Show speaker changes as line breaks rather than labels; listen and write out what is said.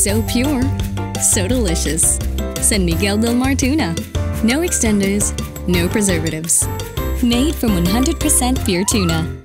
So pure, so delicious. San Miguel del Mar tuna. No extenders, no preservatives. Made from 100% pure tuna.